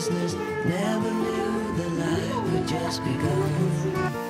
listeners never knew the life would just begun.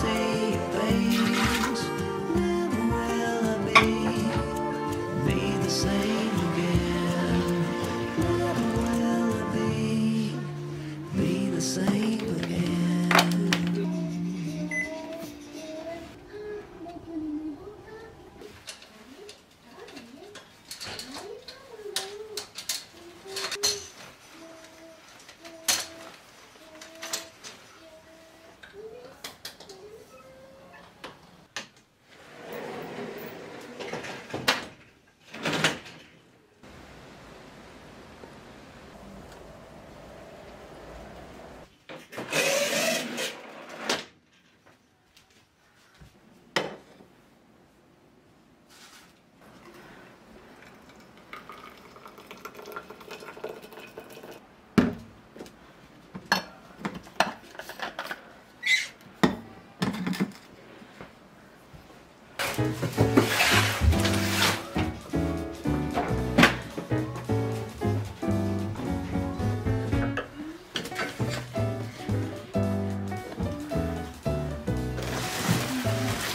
say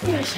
这个是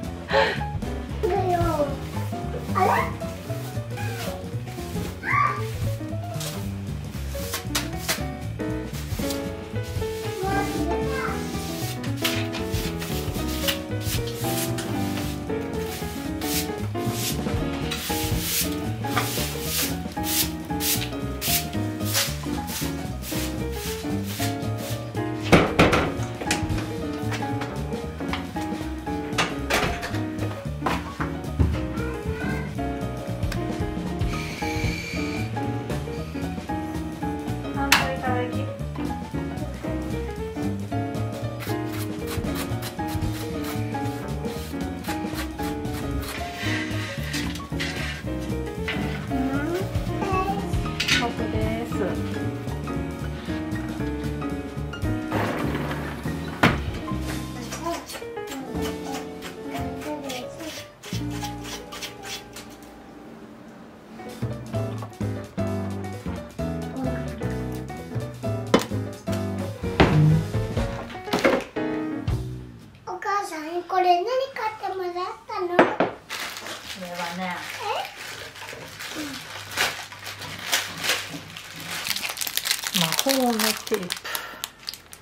魔法のテー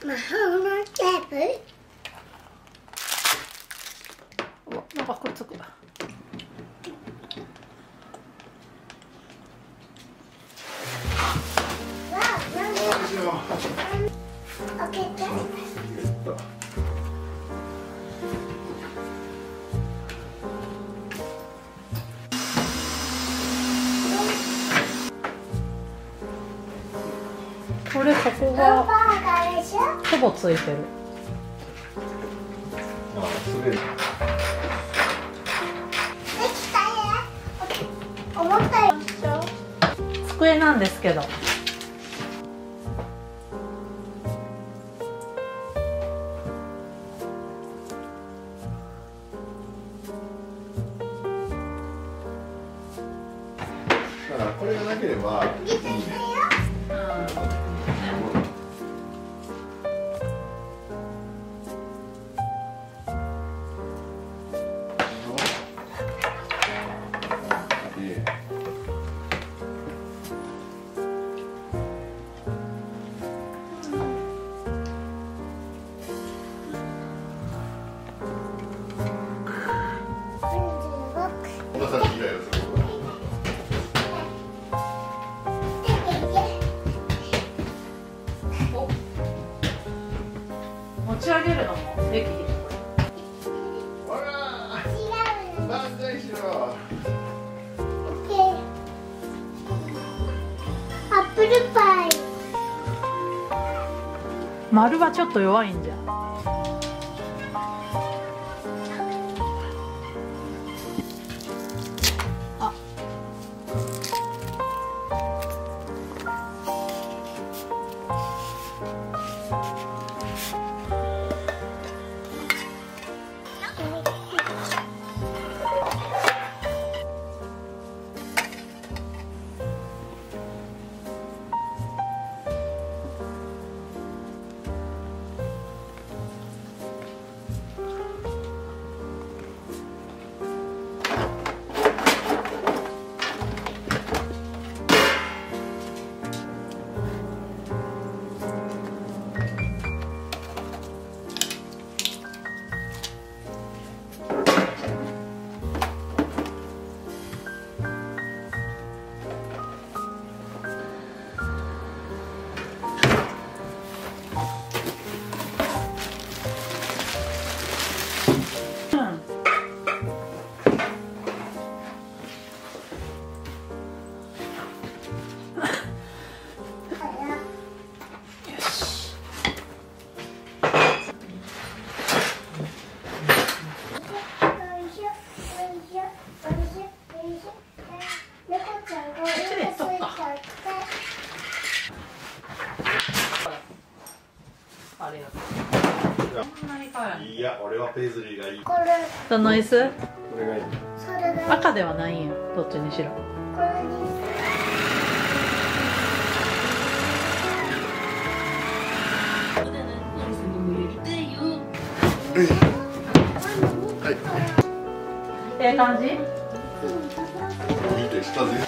プ。魔法のテープ。うわなんかくっつくわ。あ何開けてこれここがほぼついてる。あすげえできたよ思ったよ机なんですけどこんなさイライラすることだ持ち上げるのもできるほら万歳しろアップルパイ丸はちょっと弱いんじゃ。んいいや俺はペイズリーがいい。ここれその椅子？れがい。いそれが赤ではないんよどっちにしろ。これに。はいええ感じ見て下全あ